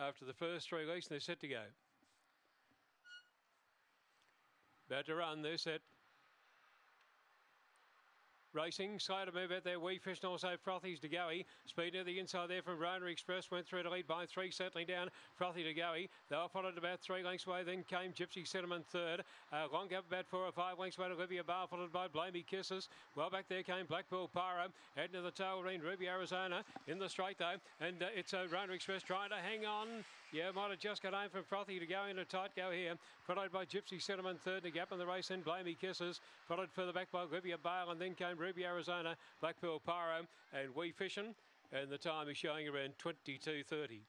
after the first three legs, and they're set to go. About to run, they're set. Racing, to move out there. Wee Fish and also Frothy's to Goey. Speed to the inside there from Rona Express. Went through to lead by three, settling down. Frothy to Goey. They were followed about three lengths away. Then came Gypsy Cinnamon third. Uh, long gap about four or five lengths away to Olivia Bar, followed by Blamey Kisses. Well back there came Black Blackpool Pyro. Heading to the tail Ruby Arizona in the straight though. And uh, it's uh, Rona Express trying to hang on. Yeah, might have just got home from Frothy to go in a tight go here. Followed by Gypsy Cinnamon third in the gap in the race. And Blamey Kisses. Followed further back by Olivia Bale. And then came Ruby Arizona, Blackpool Pyro, and We Fishing. And the time is showing around 22.30.